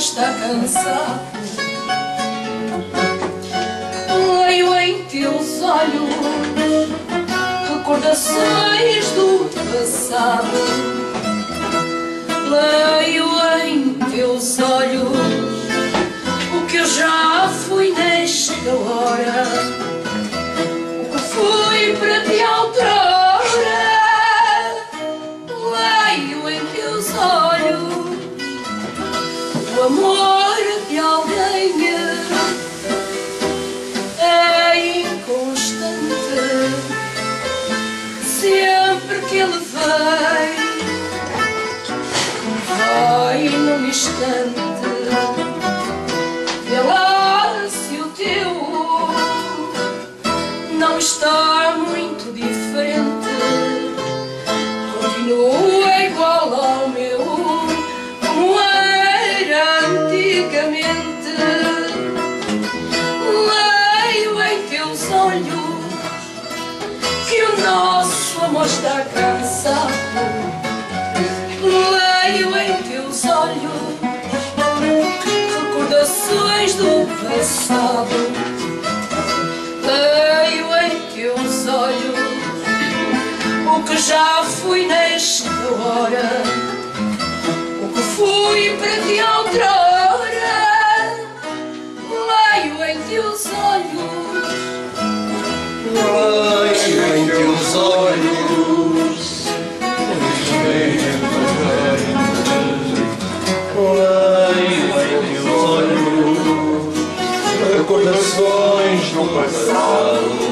está cansado. Leio em teus olhos recordações do passado. Leio em teus olhos nosso amor está cansado. Leio em teus olhos recordações do passado. Leio em teus olhos o que já fui nesta teus olhos em teus olhos Recordações do passado